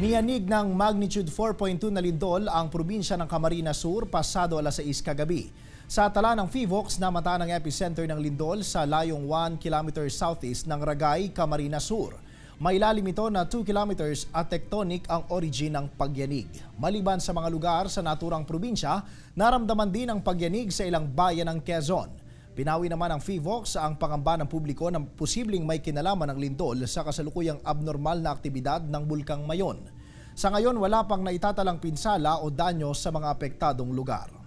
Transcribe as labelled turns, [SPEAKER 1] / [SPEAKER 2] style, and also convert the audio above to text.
[SPEAKER 1] Niyanig ng magnitude 4.2 na lindol ang probinsya ng Camarines Sur pasado alas 6 kagabi. Sa tala ng FIVOX, namata ng epicenter ng lindol sa layong 1 km southeast ng Ragay, Camarines Sur. May lalim ito na 2 kilometers at tectonic ang origin ng pagyanig. Maliban sa mga lugar sa naturang probinsya, naramdaman din ang pagyanig sa ilang bayan ng Quezon. Pinawi naman ng FIVOX ang pangamba ng publiko na posibleng may kinalaman ng lindol sa kasalukuyang abnormal na aktibidad ng Bulkang Mayon. Sa ngayon, wala pang naitatalang pinsala o danyo sa mga apektadong lugar.